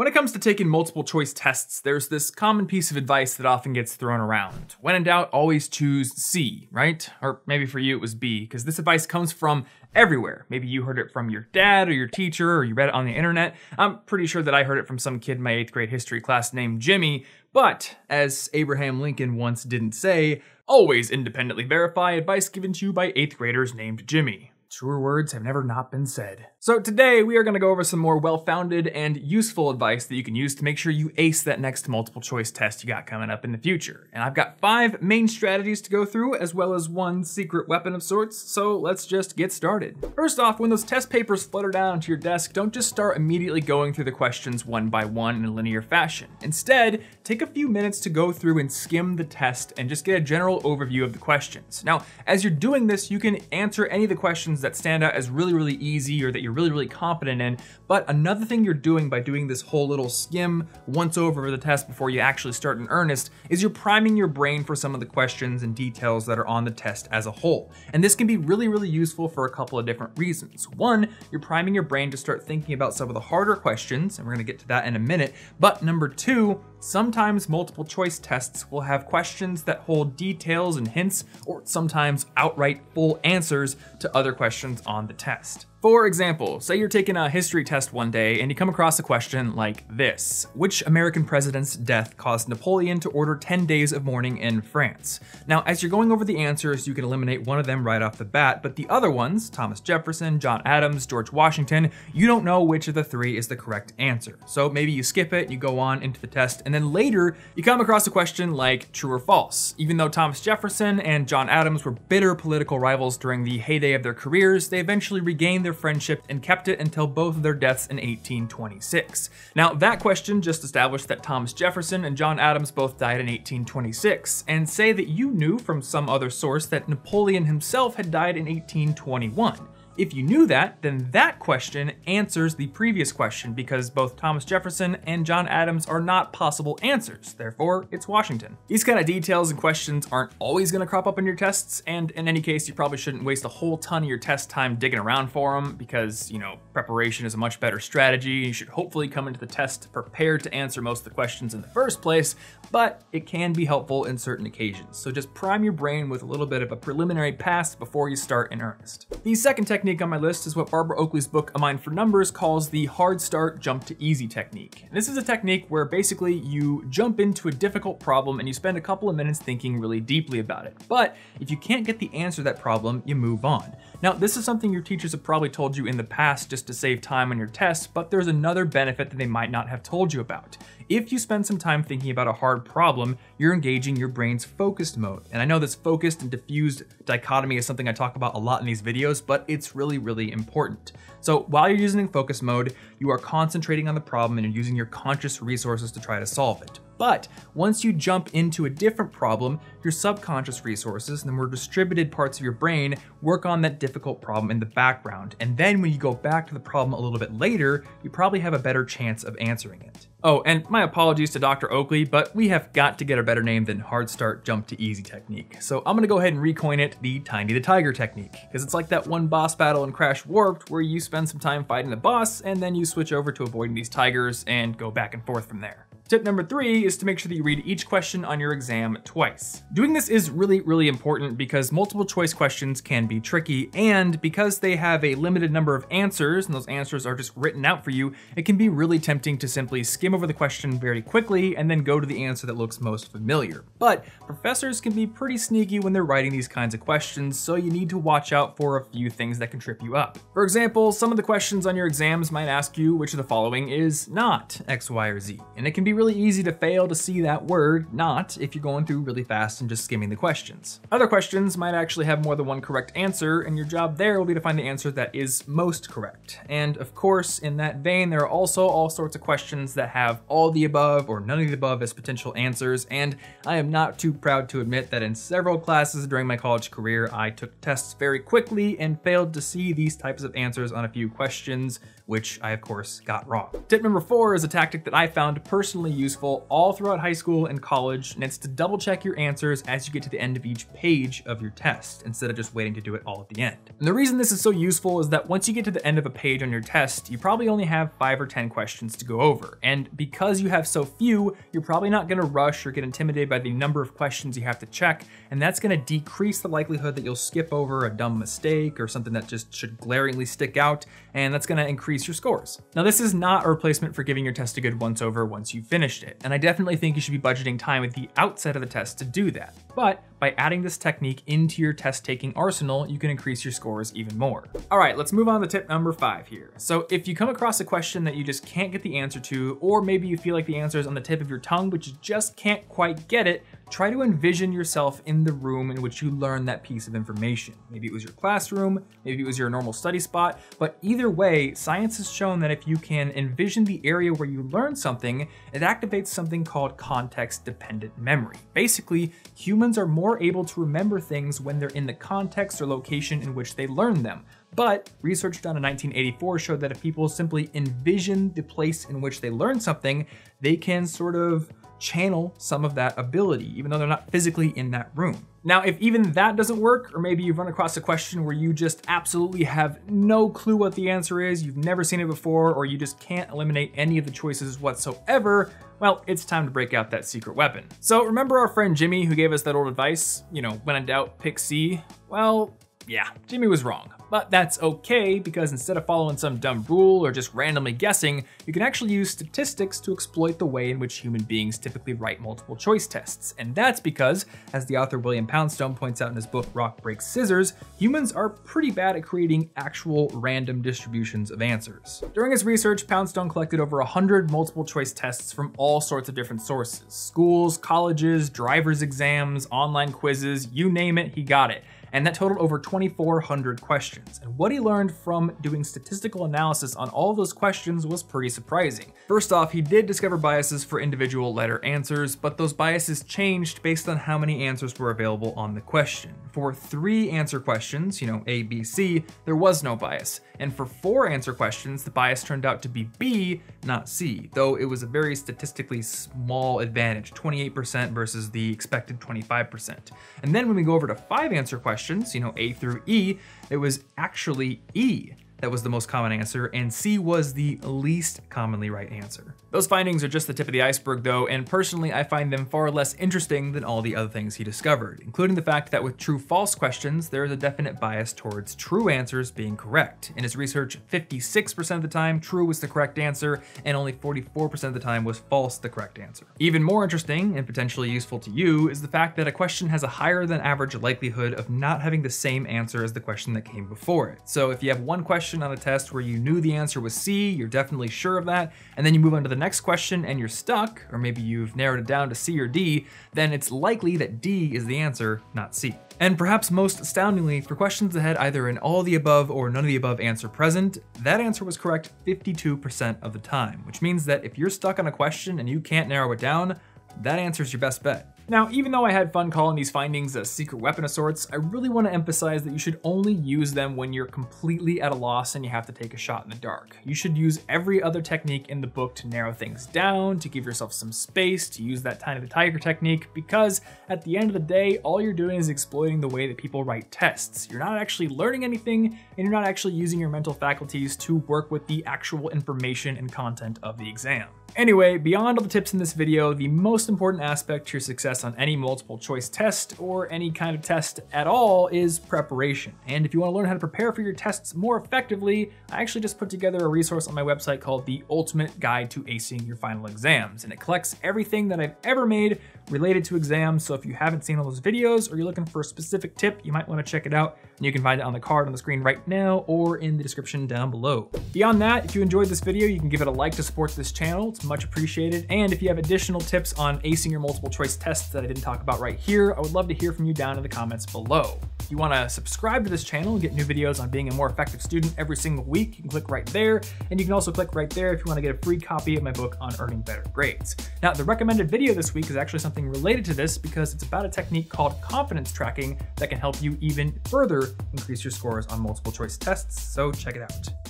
When it comes to taking multiple choice tests, there's this common piece of advice that often gets thrown around. When in doubt, always choose C, right? Or maybe for you it was B, because this advice comes from everywhere. Maybe you heard it from your dad or your teacher, or you read it on the internet. I'm pretty sure that I heard it from some kid in my eighth grade history class named Jimmy, but as Abraham Lincoln once didn't say, always independently verify advice given to you by eighth graders named Jimmy. Truer words have never not been said. So today we are going to go over some more well-founded and useful advice that you can use to make sure you ace that next multiple choice test you got coming up in the future. And I've got five main strategies to go through as well as one secret weapon of sorts, so let's just get started. First off, when those test papers flutter down to your desk, don't just start immediately going through the questions one by one in a linear fashion. Instead, take a few minutes to go through and skim the test and just get a general overview of the questions. Now, as you're doing this, you can answer any of the questions that stand out as really, really easy or that you're really, really confident in. But another thing you're doing by doing this whole little skim once over the test before you actually start in earnest is you're priming your brain for some of the questions and details that are on the test as a whole. And this can be really, really useful for a couple of different reasons. One, you're priming your brain to start thinking about some of the harder questions, and we're gonna get to that in a minute. But number two, Sometimes multiple choice tests will have questions that hold details and hints, or sometimes outright full answers to other questions on the test. For example, say you're taking a history test one day and you come across a question like this. Which American president's death caused Napoleon to order 10 days of mourning in France? Now, as you're going over the answers, you can eliminate one of them right off the bat, but the other ones, Thomas Jefferson, John Adams, George Washington, you don't know which of the three is the correct answer. So maybe you skip it, you go on into the test, and then later you come across a question like true or false. Even though Thomas Jefferson and John Adams were bitter political rivals during the heyday of their careers, they eventually regained their their friendship and kept it until both of their deaths in 1826. Now, that question just established that Thomas Jefferson and John Adams both died in 1826, and say that you knew from some other source that Napoleon himself had died in 1821. If you knew that, then that question answers the previous question because both Thomas Jefferson and John Adams are not possible answers, therefore it's Washington. These kind of details and questions aren't always gonna crop up in your tests, and in any case, you probably shouldn't waste a whole ton of your test time digging around for them because, you know, preparation is a much better strategy. You should hopefully come into the test prepared to answer most of the questions in the first place, but it can be helpful in certain occasions. So just prime your brain with a little bit of a preliminary pass before you start in earnest. The second technique on my list is what Barbara Oakley's book A Mind for Numbers calls the hard start jump to easy technique. This is a technique where basically you jump into a difficult problem and you spend a couple of minutes thinking really deeply about it. But if you can't get the answer to that problem, you move on. Now, this is something your teachers have probably told you in the past just to save time on your tests, but there's another benefit that they might not have told you about. If you spend some time thinking about a hard problem, you're engaging your brain's focused mode. And I know this focused and diffused dichotomy is something I talk about a lot in these videos, but it's really, really important. So while you're using focus mode, you are concentrating on the problem and you're using your conscious resources to try to solve it. But once you jump into a different problem, your subconscious resources and the more distributed parts of your brain work on that difficult problem in the background. And then when you go back to the problem a little bit later, you probably have a better chance of answering it. Oh, and my apologies to Dr. Oakley, but we have got to get a better name than hard start jump to easy technique. So I'm gonna go ahead and recoin it the Tiny the Tiger technique, because it's like that one boss battle in Crash Warped where you spend some time fighting the boss and then you switch over to avoiding these tigers and go back and forth from there. Tip number three is to make sure that you read each question on your exam twice. Doing this is really, really important because multiple choice questions can be tricky, and because they have a limited number of answers, and those answers are just written out for you, it can be really tempting to simply skim over the question very quickly and then go to the answer that looks most familiar. But professors can be pretty sneaky when they're writing these kinds of questions, so you need to watch out for a few things that can trip you up. For example, some of the questions on your exams might ask you which of the following is not X, Y, or Z, and it can be really easy to fail to see that word, not, if you're going through really fast and just skimming the questions. Other questions might actually have more than one correct answer, and your job there will be to find the answer that is most correct. And of course, in that vein, there are also all sorts of questions that have all the above or none of the above as potential answers, and I am not too proud to admit that in several classes during my college career, I took tests very quickly and failed to see these types of answers on a few questions, which I of course got wrong. Tip number four is a tactic that I found personally useful all throughout high school and college, and it's to double check your answers as you get to the end of each page of your test, instead of just waiting to do it all at the end. And the reason this is so useful is that once you get to the end of a page on your test, you probably only have five or 10 questions to go over. And because you have so few, you're probably not gonna rush or get intimidated by the number of questions you have to check, and that's gonna decrease the likelihood that you'll skip over a dumb mistake or something that just should glaringly stick out, and that's gonna increase your scores. Now this is not a replacement for giving your test a good once over once you've finished it, and I definitely think you should be budgeting time at the outset of the test to do that. But by adding this technique into your test taking arsenal, you can increase your scores even more. All right, let's move on to tip number five here. So if you come across a question that you just can't get the answer to, or maybe you feel like the answer is on the tip of your tongue, but you just can't quite get it, try to envision yourself in the room in which you learned that piece of information. Maybe it was your classroom, maybe it was your normal study spot, but either way, science has shown that if you can envision the area where you learned something, it activates something called context dependent memory. Basically, humans are more able to remember things when they're in the context or location in which they learned them. But research done in 1984 showed that if people simply envision the place in which they learned something, they can sort of channel some of that ability, even though they're not physically in that room. Now, if even that doesn't work, or maybe you've run across a question where you just absolutely have no clue what the answer is, you've never seen it before, or you just can't eliminate any of the choices whatsoever, well, it's time to break out that secret weapon. So remember our friend Jimmy who gave us that old advice, you know, when in doubt, pick C? Well, yeah, Jimmy was wrong. But that's okay because instead of following some dumb rule or just randomly guessing, you can actually use statistics to exploit the way in which human beings typically write multiple choice tests. And that's because, as the author William Poundstone points out in his book Rock Breaks Scissors, humans are pretty bad at creating actual random distributions of answers. During his research, Poundstone collected over 100 multiple choice tests from all sorts of different sources. Schools, colleges, driver's exams, online quizzes, you name it, he got it and that totaled over 2,400 questions. And what he learned from doing statistical analysis on all those questions was pretty surprising. First off, he did discover biases for individual letter answers, but those biases changed based on how many answers were available on the question. For three answer questions, you know, A, B, C, there was no bias. And for four answer questions, the bias turned out to be B, not C, though it was a very statistically small advantage, 28% versus the expected 25%. And then when we go over to five answer questions, you know, A through E, it was actually E that was the most common answer, and C was the least commonly right answer. Those findings are just the tip of the iceberg though, and personally I find them far less interesting than all the other things he discovered, including the fact that with true-false questions, there is a definite bias towards true answers being correct. In his research, 56% of the time, true was the correct answer, and only 44% of the time was false the correct answer. Even more interesting, and potentially useful to you, is the fact that a question has a higher than average likelihood of not having the same answer as the question that came before it. So if you have one question question on a test where you knew the answer was C, you're definitely sure of that, and then you move on to the next question and you're stuck, or maybe you've narrowed it down to C or D, then it's likely that D is the answer, not C. And perhaps most astoundingly, for questions that had either an all the above or none of the above answer present, that answer was correct 52% of the time, which means that if you're stuck on a question and you can't narrow it down, that answer is your best bet. Now, even though I had fun calling these findings a secret weapon of sorts, I really want to emphasize that you should only use them when you're completely at a loss and you have to take a shot in the dark. You should use every other technique in the book to narrow things down, to give yourself some space, to use that tiny tiger technique, because at the end of the day, all you're doing is exploiting the way that people write tests. You're not actually learning anything, and you're not actually using your mental faculties to work with the actual information and content of the exam. Anyway, beyond all the tips in this video, the most important aspect to your success on any multiple choice test or any kind of test at all is preparation. And if you wanna learn how to prepare for your tests more effectively, I actually just put together a resource on my website called The Ultimate Guide to Acing Your Final Exams. And it collects everything that I've ever made related to exams. So if you haven't seen all those videos or you're looking for a specific tip, you might wanna check it out. And you can find it on the card on the screen right now or in the description down below. Beyond that, if you enjoyed this video, you can give it a like to support this channel. It's much appreciated. And if you have additional tips on acing your multiple choice tests that I didn't talk about right here, I would love to hear from you down in the comments below. If you wanna subscribe to this channel and get new videos on being a more effective student every single week, you can click right there. And you can also click right there if you wanna get a free copy of my book on earning better grades. Now, the recommended video this week is actually something related to this because it's about a technique called confidence tracking that can help you even further increase your scores on multiple choice tests, so check it out.